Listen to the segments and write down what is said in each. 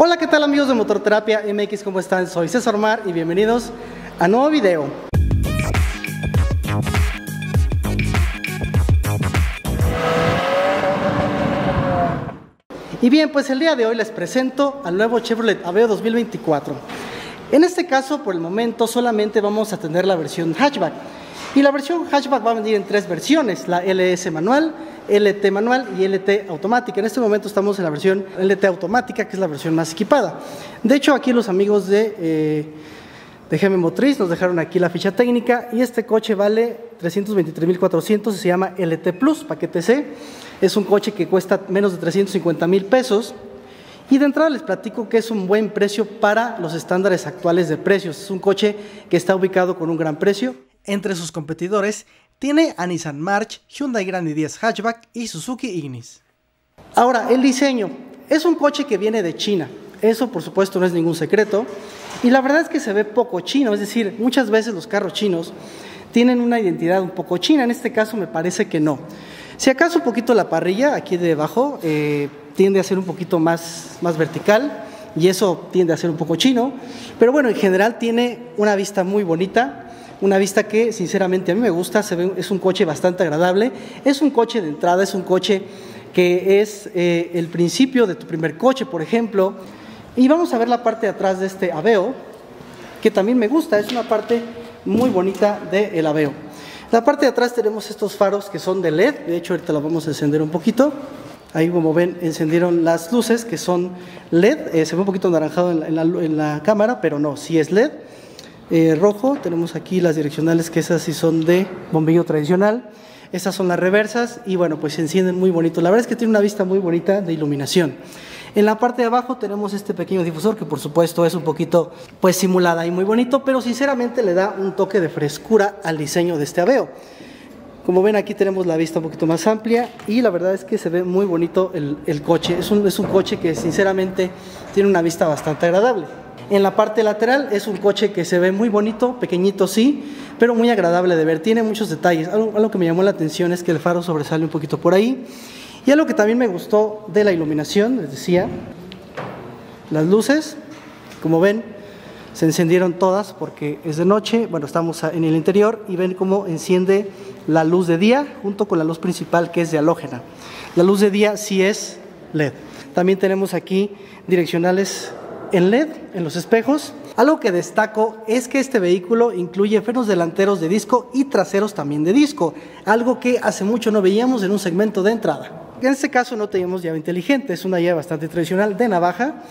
Hola, ¿qué tal amigos de Motorterapia MX? ¿Cómo están? Soy César Mar y bienvenidos a nuevo video. Y bien, pues el día de hoy les presento al nuevo Chevrolet Aveo 2024. En este caso, por el momento, solamente vamos a tener la versión hatchback. Y la versión hatchback va a venir en tres versiones, la LS manual, LT manual y LT automática. En este momento estamos en la versión LT automática, que es la versión más equipada. De hecho, aquí los amigos de, eh, de GM Motriz nos dejaron aquí la ficha técnica y este coche vale 323.400 y se llama LT Plus, paquete C. Es un coche que cuesta menos de 350 mil pesos. Y de entrada les platico que es un buen precio para los estándares actuales de precios. Es un coche que está ubicado con un gran precio. Entre sus competidores tiene a Nissan March, Hyundai Grand i10 Hatchback y Suzuki Ignis. Ahora, el diseño. Es un coche que viene de China. Eso por supuesto no es ningún secreto. Y la verdad es que se ve poco chino. Es decir, muchas veces los carros chinos tienen una identidad un poco china. En este caso me parece que no. Si acaso un poquito la parrilla aquí debajo eh, tiende a ser un poquito más, más vertical y eso tiende a ser un poco chino, pero bueno, en general tiene una vista muy bonita, una vista que sinceramente a mí me gusta, es un coche bastante agradable, es un coche de entrada, es un coche que es eh, el principio de tu primer coche, por ejemplo, y vamos a ver la parte de atrás de este Aveo, que también me gusta, es una parte muy bonita del Aveo. La parte de atrás tenemos estos faros que son de LED, de hecho ahorita lo vamos a encender un poquito. Ahí como ven encendieron las luces que son LED, eh, se ve un poquito anaranjado en la, cámara, pero no, sí es LED. Eh, rojo, tenemos aquí las direccionales que esas sí son de bombillo tradicional. Estas son las reversas y bueno, pues se encienden muy bonito. La verdad es que tiene una vista muy bonita de iluminación. En la parte de abajo tenemos este pequeño difusor que por supuesto es un poquito pues simulada y muy bonito, pero sinceramente le da un toque de frescura al diseño de este Aveo. Como ven aquí tenemos la vista un poquito más amplia y la verdad es que se ve muy bonito el, coche. Es un, es un coche que sinceramente tiene una vista bastante agradable. En la parte lateral es un coche que se ve muy bonito, pequeñito sí, pero muy agradable de ver. Tiene muchos detalles. Algo, que me llamó la atención es que el faro sobresale un poquito por ahí. Y algo que también me gustó de la iluminación, les decía, las luces, como ven, se encendieron todas porque es de noche, bueno, estamos en el interior y ven cómo enciende la luz de día junto con la luz principal que es de halógena. La luz de día sí es LED. También tenemos aquí direccionales en LED en los espejos. Algo que destaco es que este vehículo incluye frenos delanteros de disco y traseros también de disco, algo que hace mucho no veíamos en un segmento de entrada. En este caso no tenemos llave inteligente, es una llave bastante tradicional de navaja,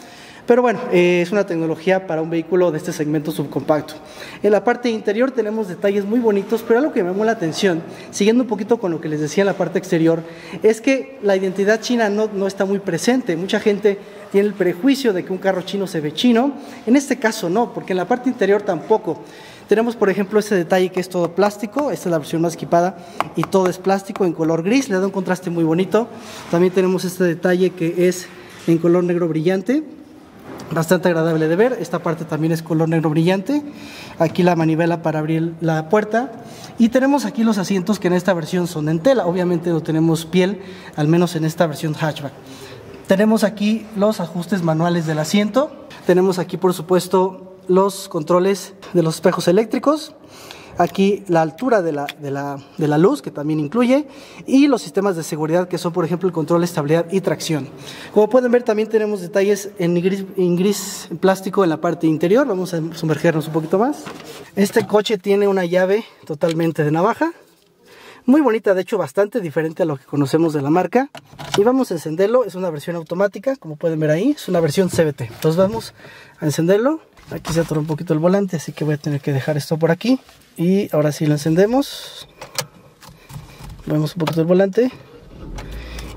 pero bueno, eh, es una tecnología para un vehículo de este segmento subcompacto. En la parte interior tenemos detalles muy bonitos, pero algo que me llamó la atención, siguiendo un poquito con lo que les decía en la parte exterior, es que la identidad china no, no está muy presente. Mucha gente tiene el prejuicio de que un carro chino se ve chino. En este caso no, porque en la parte interior tampoco. Tenemos, por ejemplo, este detalle que es todo plástico, esta es la versión más equipada y todo es plástico en color gris, le da un contraste muy bonito. También tenemos este detalle que es en color negro brillante, bastante agradable de ver. Esta parte también es color negro brillante. Aquí la manivela para abrir la puerta. Y tenemos aquí los asientos que en esta versión son en tela. Obviamente no tenemos piel, al menos en esta versión hatchback. Tenemos aquí los ajustes manuales del asiento. Tenemos aquí, por supuesto, los controles de los espejos eléctricos, aquí la altura de la, de, la, de la, luz, que también incluye, y los sistemas de seguridad, que son, por ejemplo, el control de estabilidad y tracción. Como pueden ver, también tenemos detalles en gris, en gris plástico en la parte interior. Vamos a sumergernos un poquito más. Este coche tiene una llave totalmente de navaja. Muy bonita, de hecho bastante diferente a lo que conocemos de la marca. Y vamos a encenderlo, es una versión automática, como pueden ver ahí, es una versión CBT. Entonces vamos a encenderlo. Aquí se atoró un poquito el volante, así que voy a tener que dejar esto por aquí. Y ahora sí lo encendemos. Vemos un poquito el volante.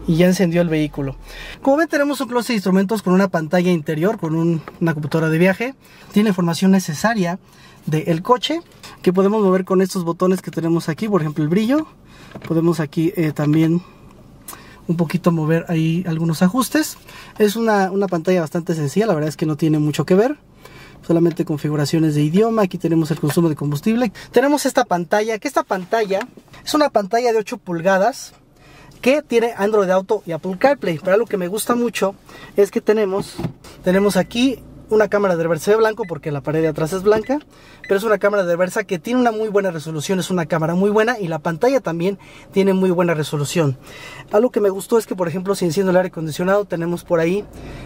Y ya encendió el vehículo. Como ven tenemos un closet de instrumentos con una pantalla interior, con una computadora de viaje. Tiene información necesaria del coche que podemos mover con estos botones que tenemos aquí. Por ejemplo el brillo. Podemos aquí eh, también un poquito mover ahí algunos ajustes. Es una, una pantalla bastante sencilla, la verdad es que no tiene mucho que ver solamente configuraciones de idioma, aquí tenemos el consumo de combustible. Tenemos esta pantalla, que esta pantalla es una pantalla de 8 pulgadas que tiene Android Auto y Apple CarPlay. Pero algo que me gusta mucho es que tenemos, tenemos aquí una cámara de reversa de blanco porque la pared de atrás es blanca, pero es una cámara de reversa que tiene una muy buena resolución, es una cámara muy buena y la pantalla también tiene muy buena resolución. Algo que me gustó es que, por ejemplo, si enciendo el aire acondicionado, tenemos por ahí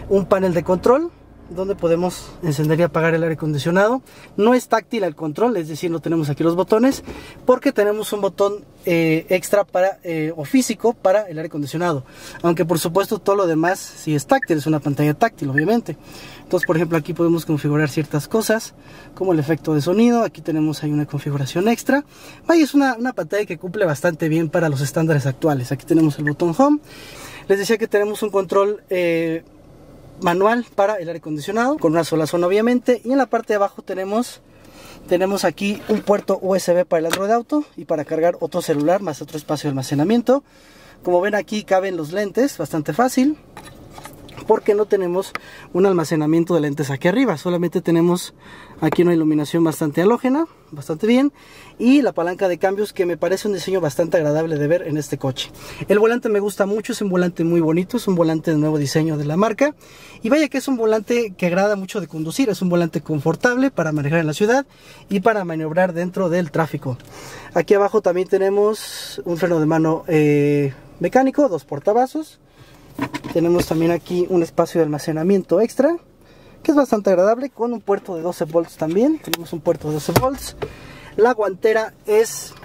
un panel de control donde podemos encender y apagar el aire acondicionado. No es táctil el control, es decir, no tenemos aquí los botones, porque tenemos un botón eh, extra para eh, o físico para el aire acondicionado. Aunque por supuesto todo lo demás sí es táctil, es una pantalla táctil, obviamente. Entonces, por ejemplo, aquí podemos configurar ciertas cosas, como el efecto de sonido. Aquí tenemos ahí una configuración extra. Vaya, es una, pantalla que cumple bastante bien para los estándares actuales. Aquí tenemos el botón Home. Les decía que tenemos un control eh, manual para el aire acondicionado con una sola zona obviamente y en la parte de abajo tenemos tenemos aquí un puerto USB para el Android Auto y para cargar otro celular más otro espacio de almacenamiento como ven aquí caben los lentes bastante fácil porque no tenemos un almacenamiento de lentes aquí arriba, solamente tenemos aquí una iluminación bastante halógena, bastante bien, y la palanca de cambios que me parece un diseño bastante agradable de ver en este coche. El volante me gusta mucho, es un volante muy bonito, es un volante de nuevo diseño de la marca, y vaya que es un volante que agrada mucho de conducir, es un volante confortable para manejar en la ciudad y para maniobrar dentro del tráfico. Aquí abajo también tenemos un freno de mano eh, mecánico, dos portavasos, tenemos también aquí un espacio de almacenamiento extra que es bastante agradable con un puerto de 12 volts también. Tenemos un puerto de 12 volts. La guantera es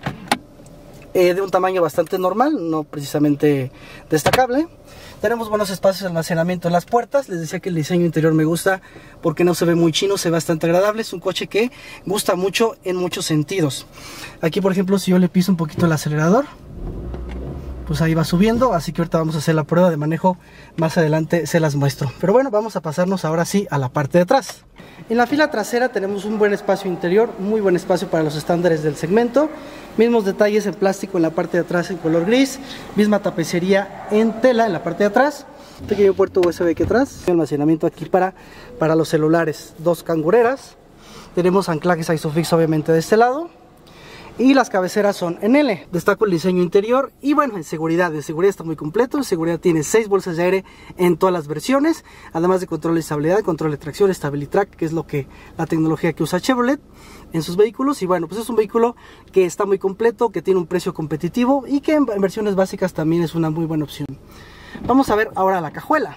eh, de un tamaño bastante normal no precisamente destacable. Tenemos buenos espacios de almacenamiento en las puertas. Les decía que el diseño interior me gusta porque no se ve muy chino se ve bastante agradable. Es un coche que gusta mucho en muchos sentidos. Aquí por ejemplo si yo le piso un poquito el acelerador pues ahí va subiendo, así que ahorita vamos a hacer la prueba de manejo, más adelante se las muestro. Pero bueno, vamos a pasarnos ahora sí a la parte de atrás. En la fila trasera tenemos un buen espacio interior, muy buen espacio para los estándares del segmento, mismos detalles en plástico en la parte de atrás en color gris, misma tapicería en tela en la parte de atrás, pequeño puerto USB aquí atrás, almacenamiento aquí para, para los celulares, dos cangureras, tenemos anclajes ISOFIX obviamente de este lado, y las cabeceras son en L. Destaco el diseño interior y bueno, en seguridad, en seguridad está muy completo, en seguridad tiene 6 bolsas de aire en todas las versiones, además de control de estabilidad, control de tracción, Stabilitrack, que es lo que la tecnología que usa Chevrolet en sus vehículos y bueno, pues es un vehículo que está muy completo, que tiene un precio competitivo y que en versiones básicas también es una muy buena opción. Vamos a ver ahora la cajuela.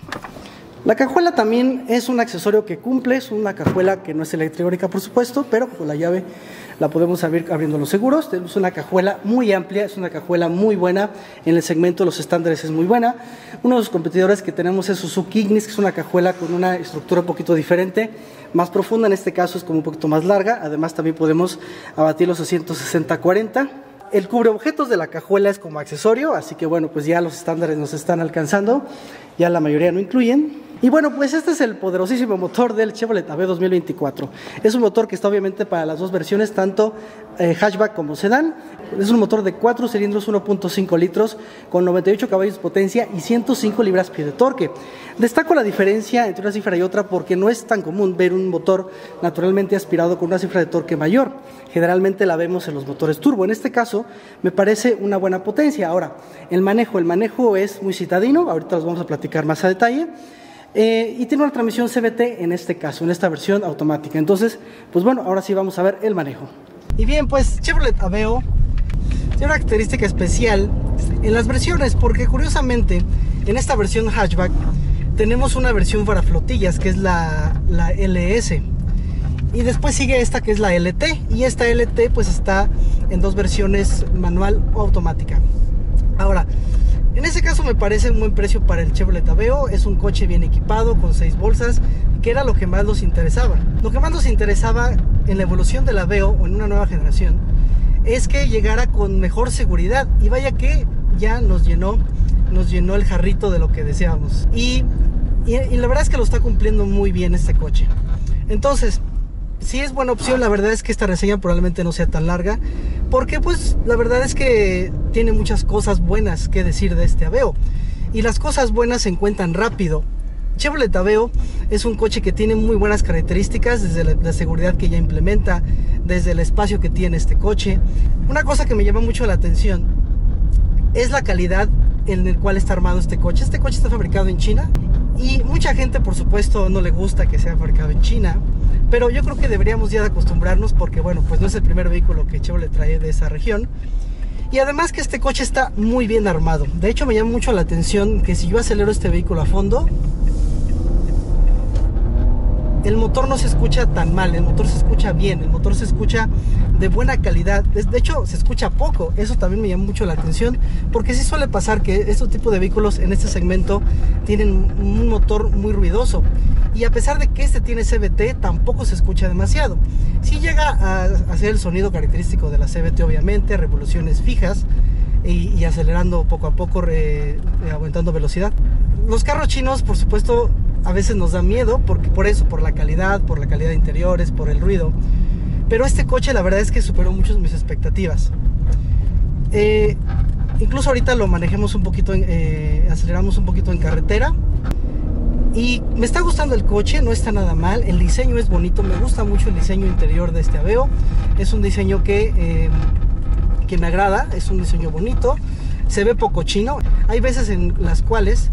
La cajuela también es un accesorio que cumple, es una cajuela que no es electrónica por supuesto, pero con la llave la podemos abrir abriendo los seguros. Tenemos una cajuela muy amplia, es una cajuela muy buena, en el segmento de los estándares es muy buena. Uno de los competidores que tenemos es Suzuki Ignis, que es una cajuela con una estructura un poquito diferente, más profunda, en este caso es como un poquito más larga, además también podemos abatir los asientos 60-40 el cubre objetos de la cajuela es como accesorio, así que bueno, pues ya los estándares nos están alcanzando, ya la mayoría no incluyen. Y bueno, pues este es el poderosísimo motor del Chevrolet AB 2024. Es un motor que está obviamente para las dos versiones, tanto eh, hatchback como sedán. Es un motor de 4 cilindros 1.5 litros con 98 caballos de potencia y 105 libras-pie de torque. Destaco la diferencia entre una cifra y otra porque no es tan común ver un motor naturalmente aspirado con una cifra de torque mayor. Generalmente la vemos en los motores turbo. En este caso me parece una buena potencia. Ahora, el manejo, el manejo es muy citadino, ahorita los vamos a platicar más a detalle. Eh, y tiene una transmisión CVT en este caso, en esta versión automática. Entonces, pues bueno, ahora sí vamos a ver el manejo. Y bien, pues Chevrolet Aveo tiene una característica especial en las versiones, porque curiosamente en esta versión hatchback tenemos una versión para flotillas que es la, LS. Y después sigue esta que es la LT. Y esta LT pues está en dos versiones manual o automática. Ahora, en ese caso me parece un buen precio para el Chevrolet Aveo. Es un coche bien equipado con seis bolsas, que era lo que más nos interesaba. Lo que más nos interesaba en la evolución del Aveo o en una nueva generación es que llegara con mejor seguridad. Y vaya que ya nos llenó, nos llenó el jarrito de lo que deseábamos. Y, y la verdad es que lo está cumpliendo muy bien este coche. Entonces, si es buena opción, la verdad es que esta reseña probablemente no sea tan larga, porque pues la verdad es que tiene muchas cosas buenas que decir de este Aveo. Y las cosas buenas se encuentran rápido. Chevrolet Aveo es un coche que tiene muy buenas características desde la, seguridad que ya implementa, desde el espacio que tiene este coche. Una cosa que me llama mucho la atención es la calidad en el cual está armado este coche. Este coche está fabricado en China y mucha gente por supuesto no le gusta que sea fabricado en China, pero yo creo que deberíamos ya acostumbrarnos porque bueno, pues no es el primer vehículo que Chevrolet trae de esa región. Y además que este coche está muy bien armado. De hecho me llama mucho la atención que si yo acelero este vehículo a fondo, el motor no se escucha tan mal, el motor se escucha bien, el motor se escucha de buena calidad. De hecho, se escucha poco. Eso también me llama mucho la atención, porque sí suele pasar que estos tipos de vehículos en este segmento tienen un motor muy ruidoso. Y a pesar de que este tiene CVT, tampoco se escucha demasiado. Sí llega a hacer el sonido característico de la CVT, obviamente, revoluciones fijas y, acelerando poco a poco, aumentando velocidad. Los carros chinos, por supuesto, a veces nos da miedo porque por eso, por la calidad, por la calidad de interiores, por el ruido. Pero este coche la verdad es que superó muchas mis expectativas. Eh, incluso ahorita lo manejemos un poquito, eh, aceleramos un poquito en carretera. Y me está gustando el coche, no está nada mal. El diseño es bonito, me gusta mucho el diseño interior de este Aveo. Es un diseño que, eh, que me agrada, es un diseño bonito. Se ve poco chino. Hay veces en las cuales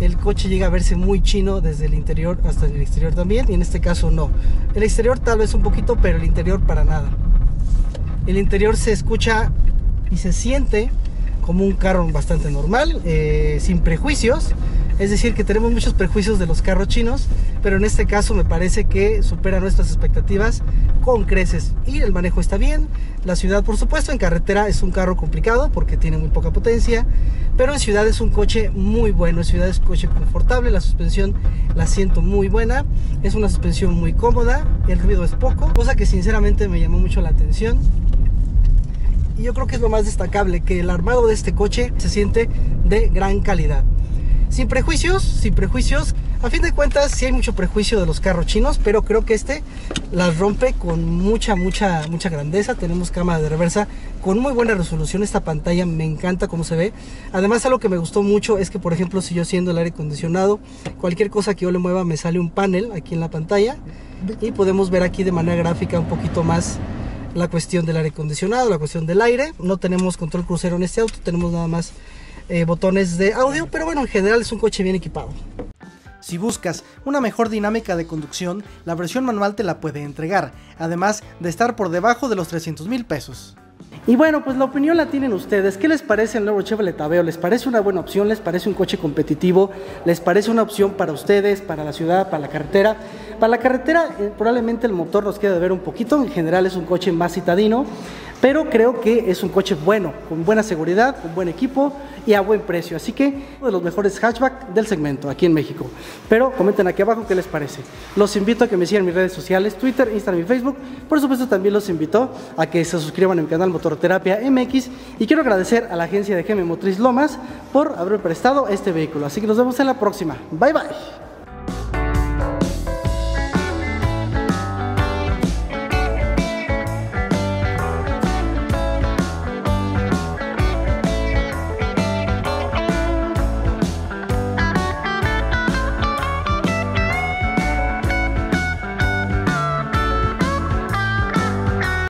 el coche llega a verse muy chino desde el interior hasta el exterior también y en este caso no. El exterior tal vez un poquito, pero el interior para nada. El interior se escucha y se siente como un carro bastante normal, eh, sin prejuicios. Es decir, que tenemos muchos prejuicios de los carros chinos, pero en este caso me parece que supera nuestras expectativas con creces. Y el manejo está bien. La ciudad, por supuesto, en carretera es un carro complicado porque tiene muy poca potencia, pero en ciudad es un coche muy bueno. En ciudad es un coche confortable, la suspensión la siento muy buena, es una suspensión muy cómoda, el ruido es poco, cosa que sinceramente me llamó mucho la atención y yo creo que es lo más destacable, que el armado de este coche se siente de gran calidad. Sin prejuicios, sin prejuicios. A fin de cuentas, sí hay mucho prejuicio de los carros chinos, pero creo que este las rompe con mucha, mucha, mucha grandeza. Tenemos cámara de reversa con muy buena resolución. Esta pantalla me encanta cómo se ve. Además, algo que me gustó mucho es que, por ejemplo, si yo el aire acondicionado, cualquier cosa que yo le mueva me sale un panel aquí en la pantalla y podemos ver aquí de manera gráfica un poquito más la cuestión del aire acondicionado, la cuestión del aire. No tenemos control crucero en este auto, tenemos nada más eh, botones de audio, pero bueno, en general es un coche bien equipado. Si buscas una mejor dinámica de conducción, la versión manual te la puede entregar, además de estar por debajo de los 300 mil pesos. Y bueno, pues la opinión la tienen ustedes. ¿Qué les parece el nuevo Chevrolet Aveo? ¿Les parece una buena opción? ¿Les parece un coche competitivo? ¿Les parece una opción para ustedes, para la ciudad, para la carretera? Para la carretera eh, probablemente el motor nos queda de ver un poquito. En general es un coche más citadino pero creo que es un coche bueno, con buena seguridad, con buen equipo y a buen precio. Así que uno de los mejores hatchback del segmento aquí en México. Pero comenten aquí abajo qué les parece. Los invito a que me sigan mis redes sociales, Twitter, Instagram y Facebook. Por supuesto también los invito a que se suscriban a mi canal Motorterapia MX y quiero agradecer a la agencia de GM Motriz Lomas por haber prestado este vehículo. Así que nos vemos en la próxima. Bye bye.